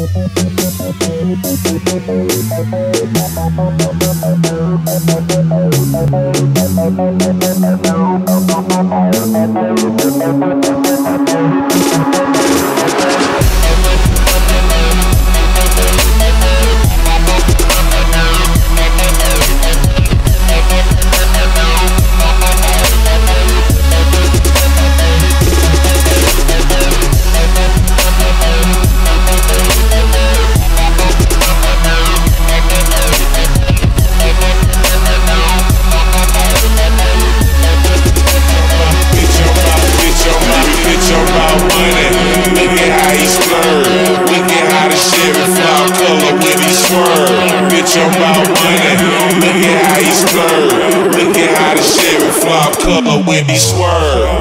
Bitch, Look at how he splurge. Look at how the Chevy flower color when he swerve. Bitch, your mouth money. Look at how he splurge. Look at how the Chevy flower color when he swerve.